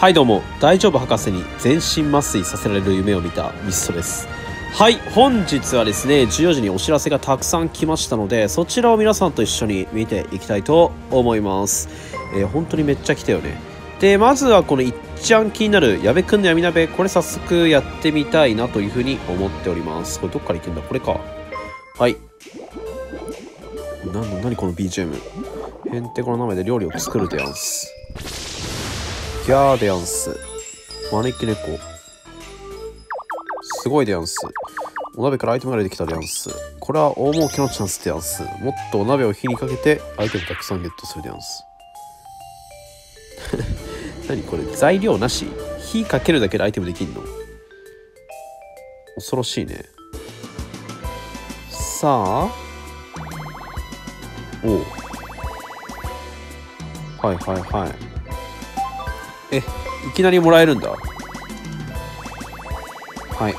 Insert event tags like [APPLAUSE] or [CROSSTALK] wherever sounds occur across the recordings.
はいどうも。大丈夫博士に全身麻酔させられる夢を見たミストです。はい本日はですね14時にお知らせがたくさん来ましたのでそちらを皆さんと一緒に見ていきたいと思います、えー本当にめっちゃ来たよね。でまずはこのいっちゃん気になる矢部くんの闇鍋これ早速やってみたいなというふうに思っております。これどっから行くんだ？これか。はい。なんだ何この BGM へんてこの名前で料理を作るでやんす。ギャーでやんす招き猫。すごいでやんすお鍋からアイテムが出てきたでやんすこれは大儲けのチャンスでやんすもっとお鍋を火にかけてアイテムたくさんゲットするでやんす何これ？材料なし。火かけるだけでアイテムできんの？恐ろしいね。さあ。おう。はいはいはい。えいきなりもらえるんだ？はい。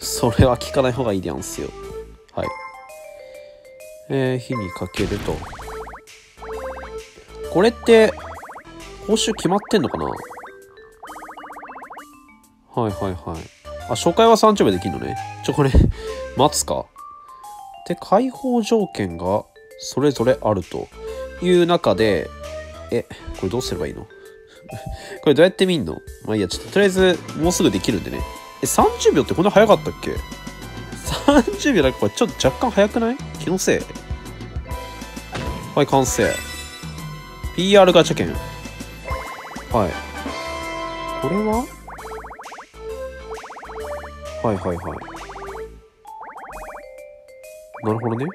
それは聞かない方がいいでやんすよ。はい。えー、火にかけると。これって報酬決まってんのかな？はいはいはい。あ初回は30秒できんのね。ちょこれ [LAUGHS] 待つか。で解放条件がそれぞれあると。いう中でえこれどうすればいいの？[LAUGHS] これどうやって見んの？まあいいやちょっととりあえずもうすぐできるんでね。え30秒ってこんな早かったっけ？30秒だけこれちょっと若干早くない？気のせい。はい完成。PR ガチャ券。はい。これは？はいはいはい。なるほどね。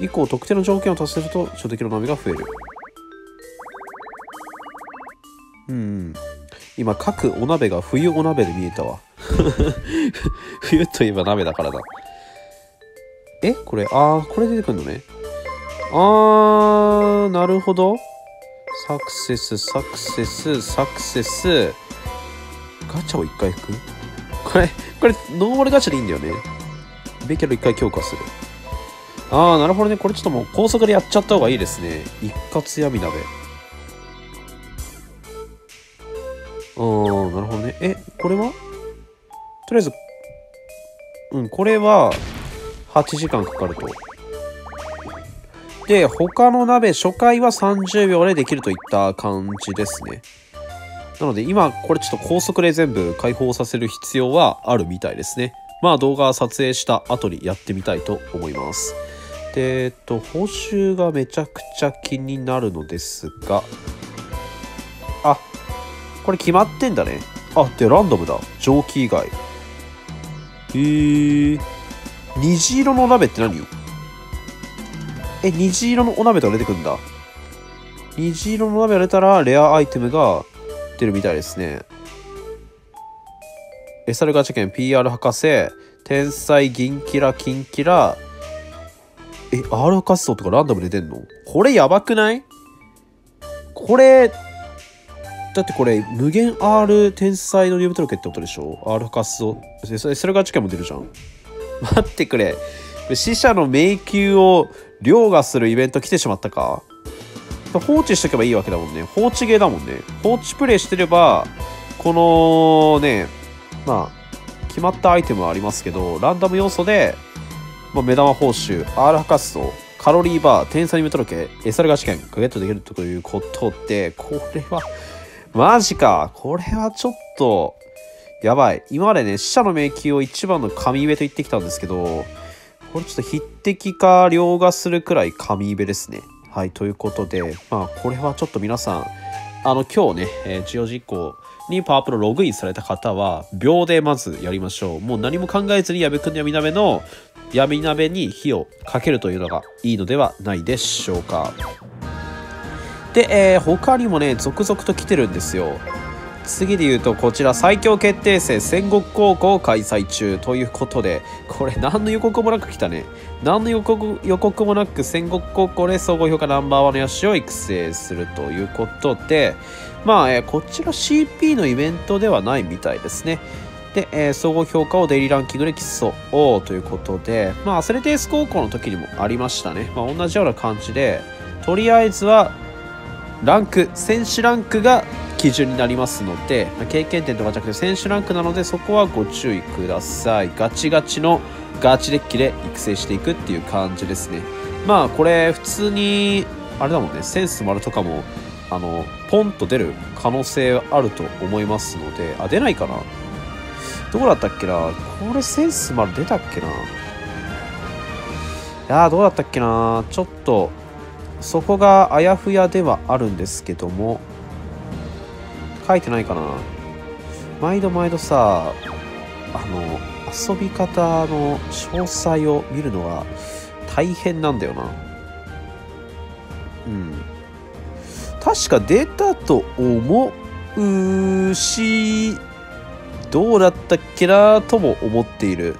以降特定の条件を達すると所的の波が増える。うん今各お鍋が冬お鍋で見えたわ。[LAUGHS] 冬といえば鍋だからだ。え？これ？あーこれ出てくるのね。あーなるほど。サクセスサクセスサクセス。ガチャを一回引く？これこれノーマルガチャでいいんだよね。ベキャル一回強化するああなるほどね。これちょっともう高速でやっちゃった方がいいですね。一括闇鍋。あーなるほどね。えこれは？とりあえずうんこれは8時間かかると。で他の鍋初回は30秒でできるといった感じですね。なので今これちょっと高速で全部解放させる必要はあるみたいですね。まあ動画撮影した後にやってみたいと思います。でえっと報酬がめちゃくちゃ気になるのですが。あこれ決まってんだね。あでランダムだ。蒸気以外へえ虹色の鍋って何？え虹色のお鍋とか出てくるんだ。虹色の鍋が出たらレアアイテムが出るみたいですね。エサルガチャ券 PR 博士天才銀キラキンキラえ R 活動とかランダムで出んの？これやばくない？これだってこれ無限 R 天才のリブトロケってことでしょ ?R 活動それそれがチケも出るじゃん。待ってくれ。死者の迷宮を凌駕するイベント来てしまったか。放置しとけばいいわけだもんね。放置ゲーだもんね。放置プレイしてればこのねまあ決まったアイテムはありますけどランダム要素で、まあ、目玉報酬 R 活動カロリーバー天才にメトロケエサルガチ券がゲットできるということでこれはマジか。これはちょっとやばい。今までね死者の迷宮を一番の神イベと言ってきたんですけどこれちょっと匹敵か凌駕するくらい神イベですね。はいということでまあこれはちょっと皆さんあの今日ね、えー、ジオ実行にパワープロログインされた方は秒でまずやりましょう。もう何も考えずに矢部くんの闇鍋の闇鍋に火をかけるというのがいいのではないでしょうか。で、えー他にもね続々と来てるんですよ。次で言うとこちら最強決定戦戦国高校開催中ということでこれ何の予告もなく来たね。何の予告予告もなく戦国高校で総合評価ナンバーワンの野手を育成するということでまあ、えーこちら CP のイベントではないみたいですね。で、えー総合評価をデイリーランキングで競おうということでまあアスレティス高校の時にもありましたね、まあ、同じような感じでとりあえずはランク選手ランクが基準になりますので、ま、経験点とかじゃなくて選手ランクなのでそこはご注意ください。ガチガチのガチデッキで育成していくっていう感じですね。まあこれ普通にあれだもんね。センス丸とかもあのポンと出る可能性あると思いますのであ出ないかな。どこだったっけな。これセンス丸出たっけな。いやどうだったっけな。ちょっとそこがあやふやではあるんですけども。書いてないかな。毎度毎度さあの遊び方の詳細を見るのが大変なんだよな。うん。確か出たと思うしどうだったっけなとも思っている。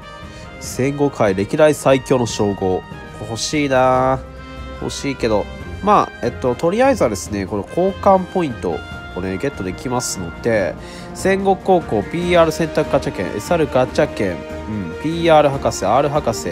戦後界歴代最強の称号。欲しいな。欲しいけど。まあえっととりあえずはですねこの交換ポイントねゲットできますので戦国高校 PR 選択ガチャ券 SR ガチャ券、うん、PR 博士 R 博士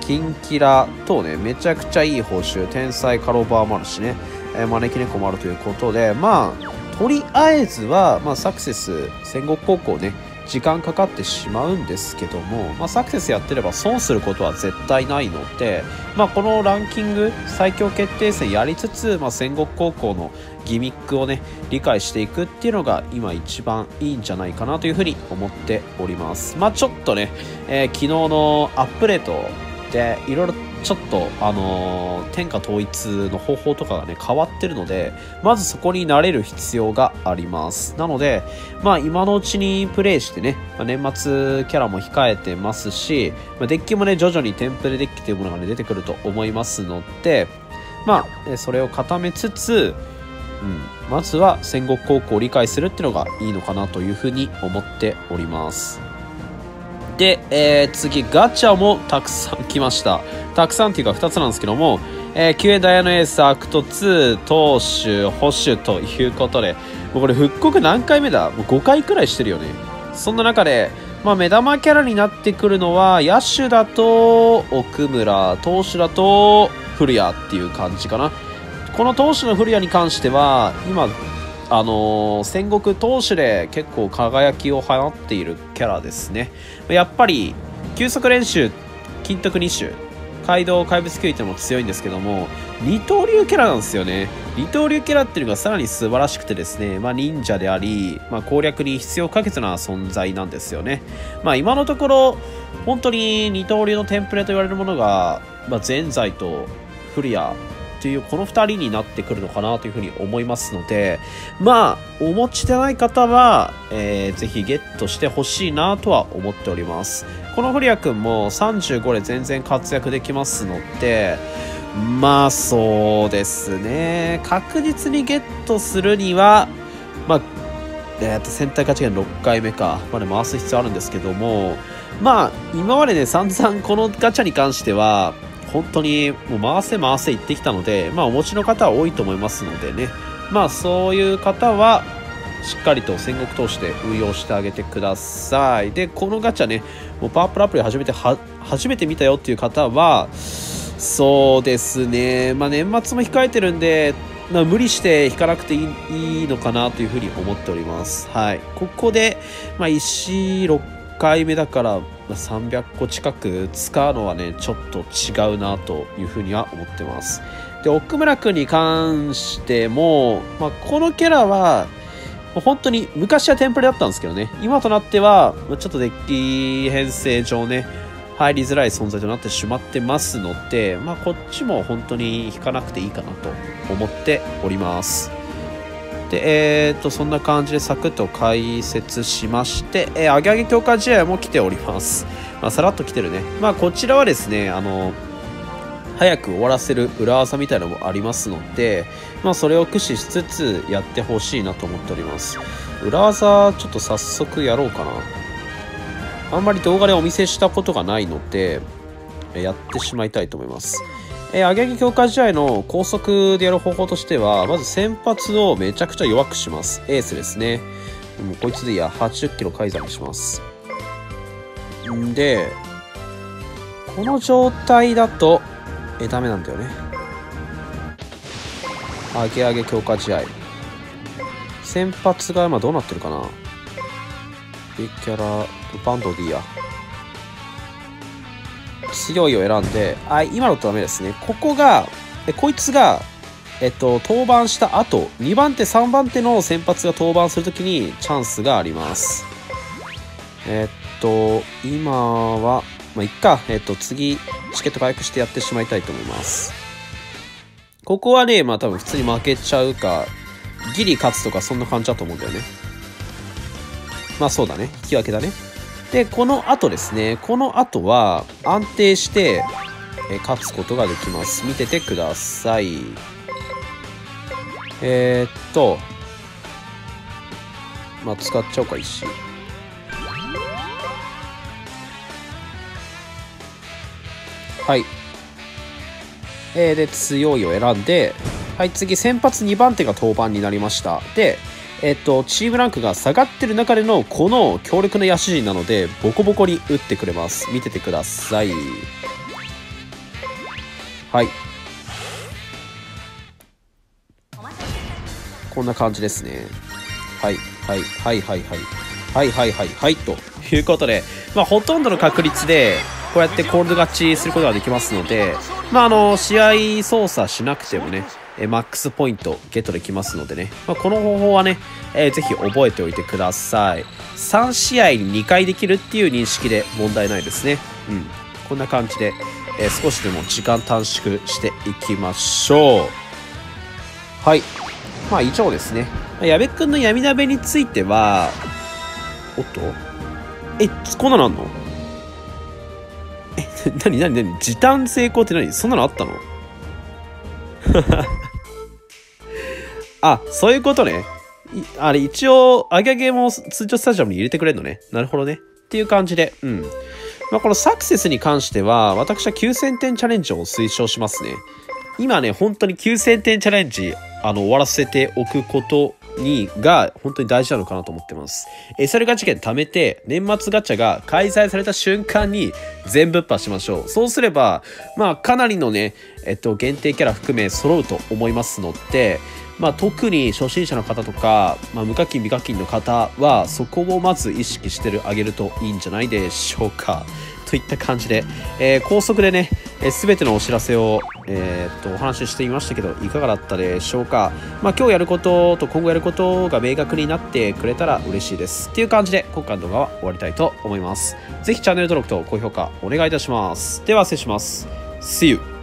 キンキラとねめちゃくちゃいい報酬天才カロバーもあるしね、えー、招き猫もあるということでまあとりあえずは、まあ、サクセス戦国高校ね時間かかってしまうんですけども、まあ、サクセスやってれば損することは絶対ないので、まあ、このランキング最強決定戦やりつつ、まあ、戦国高校のギミックをね理解していくっていうのが今一番いいんじゃないかなというふうに思っております。まあちょっとね、えー、昨日のアップデートでいろいろちょっと、あの、天下統一の方法とかがね、変わってるので、まずそこに慣れる必要があります。なので、まあ今のうちにプレイしてね、まあ、年末キャラも控えてますし、まあ、デッキもね、徐々にテンプレデッキというものがね、出てくると思いますので、まあ、それを固めつつ、うん、まずは戦国高校を理解するっていうのがいいのかなというふうに思っております。で、えー、次、ガチャもたくさん来ました。たくさんっていうか2つなんですけども、えー、旧ダイヤのエースアクト2、投手、捕手ということで、もうこれ復刻何回目だ？もう5回くらいしてるよね。そんな中で、まあ、目玉キャラになってくるのは、野手だと奥村、投手だと古谷っていう感じかな。この投手の古谷に関しては、今、あのー、戦国投手で結構輝きを放っているキャラですね。やっぱり、急速練習、金徳2種、街道怪物級ってのも強いんですけども、二刀流キャラなんですよね。二刀流キャラっていうのがさらに素晴らしくてですね、まあ忍者であり、まあ攻略に必要不可欠な存在なんですよね。まあ今のところ、本当に二刀流のテンプレと言われるものが、まあ、前在と古谷っていうこの2人になってくるのかなというふうに思いますのでまあお持ちでない方は、えー、ぜひゲットしてほしいなとは思っております。この古谷君も35で全然活躍できますのでまあそうですね。確実にゲットするにはまあえー、と選択価値が6回目かまで回す必要あるんですけどもまあ今までね散々このガチャに関しては本当にもう回せ回せ言ってきたので、まあお持ちの方は多いと思いますのでね、まあそういう方は、しっかりと戦国通して運用してあげてください。で、このガチャね、もうパワープルアプリ初めては、初めて見たよっていう方は、そうですね、まあ年末も控えてるんで、ま、無理して引かなくていいのかなというふうに思っております。はい。ここで、まあ、石6回目だから、300個近く使うのはね、ちょっと違うなというふうには思ってます。で、奥村くんに関しても、まあ、このキャラは、本当に昔はテンプレだったんですけどね、今となっては、ちょっとデッキ編成上ね、入りづらい存在となってしまってますので、まあ、こっちも本当に引かなくていいかなと思っております。で、えー、と、そんな感じでサクッと解説しまして、えー、アゲアゲ強化試合も来ております。まあ、さらっと来てるね。まあ、こちらはですね、あの、早く終わらせる裏技みたいなのもありますので、まあ、それを駆使しつつやってほしいなと思っております。裏技、ちょっと早速やろうかな。あんまり動画でお見せしたことがないので、やってしまいたいと思います。えー、上げ上げ強化試合の高速でやる方法としては、まず先発をめちゃくちゃ弱くします。エースですね。もうこいつでいや、80キロ改ざんにします。んで、この状態だと、え、ダメなんだよね。上げ上げ強化試合先発が今どうなってるかなビッキャラバンドディア強いを選んであ今のとダメですね。ここがえこいつがえっと登板した後2番手3番手の先発が登板するときにチャンスがあります。えっと今はまあいっか。えっと次チケット回復してやってしまいたいと思います。ここはねまあ多分普通に負けちゃうかギリ勝つとかそんな感じだと思うんだよね。まあそうだね。引き分けだね。でこの後ですねこの後は安定してえ勝つことができます。見ててください。えー、っとまあ使っちゃおうか石はい。えー、で強いを選んではい次先発2番手が登板になりました。でえっと、チームランクが下がってる中でのこの強力な野手陣なので、ボコボコに打ってくれます。見ててください。はい。こんな感じですね。はい、はい、はい、はい、はい。はいはいはいはいということで、まあ、ほとんどの確率でこうやってコールド勝ちすることができますので、まあ、あの試合操作しなくてもねえマックスポイントゲットできますのでね、まあ、この方法はね、えー、ぜひ覚えておいてください。3試合に2回できるっていう認識で問題ないですね。うん。こんな感じで、えー、少しでも時間短縮していきましょう。はい。まあ以上ですね。矢部君の闇鍋についてはおっと？えこんなのあんの？え何何何時短成功って何？そんなのあったの？[LAUGHS] あ、そういうことね。あれ、一応、あげあげも通常スタジアムに入れてくれるのね。なるほどね。っていう感じで、うん。まあ、このサクセスに関しては、私は9000点チャレンジを推奨しますね。今ね、本当に9000点チャレンジ、あの、終わらせておくことにが本当に大事なのかなと思ってます。SR ガチ券貯めて年末ガチャが開催された瞬間に全部っ破しましょう。そうすれば、まあかなりのね、えっと、限定キャラ含め揃うと思いますので、まあ、特に初心者の方とか、まあ、無課金未課金の方はそこをまず意識してるあげるといいんじゃないでしょうか。といった感じで、えー、高速でね、えー、全てのお知らせを、えー、っとお話ししてみましたけどいかがだったでしょうか、まあ、今日やることと今後やることが明確になってくれたら嬉しいです。っていう感じで今回の動画は終わりたいと思います。ぜひチャンネル登録と高評価お願いいたします。では失礼します。See you!